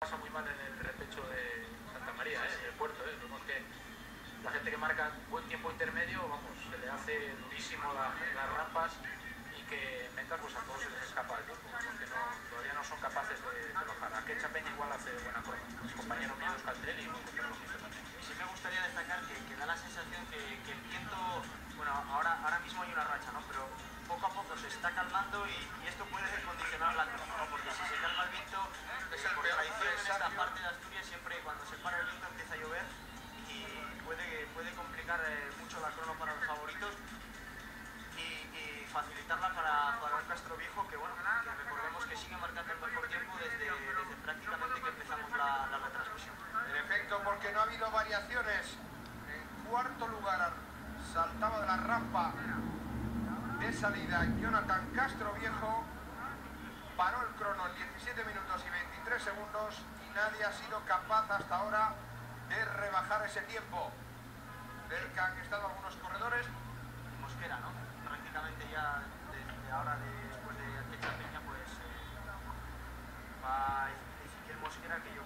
pasa muy mal en el repecho de Santa María, ¿eh? en el puerto. ¿eh? Vemos que la gente que marca buen tiempo intermedio, vamos, se le hace durísimo la- las rampas y que en meta pues a todos se les escapa el tiempo, vamos, que no, todavía no son capaces de, de bajar. A Quecha Peña igual hace buena cosa. Mis compañeros míos, Caldelli muy compañeros también. Sí me gustaría destacar que, da la sensación que, el viento, bueno, ahora, ahora mismo hay una racha, ¿no? Pero poco a poco se está calmando y, y esto puede condicionar esta parte de Asturias siempre cuando se para el viento empieza a llover y puede, puede complicar eh, mucho la crono para los favoritos y, facilitarla para, para un Castro Viejo que, bueno, recordemos que sigue marcando el mejor tiempo desde, prácticamente que empezamos la, la retransmisión. En efecto, porque no ha habido variaciones. En cuarto lugar saltaba de la rampa de salida Jonathan Castro Viejo. Paró el crono en 17 minutos y 23 segundos y nadie ha sido capaz hasta ahora de rebajar ese tiempo. Cerca han estado algunos corredores. Mosquera, ¿no? Prácticamente ya desde ahora, de- después de Peña, pues eh, va Ezequiel Mosquera, que yo